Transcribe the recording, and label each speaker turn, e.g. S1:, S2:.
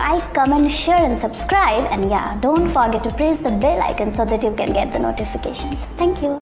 S1: Like, comment, share, and subscribe. And yeah, don't forget to press the bell icon so that you can get the notifications. Thank you.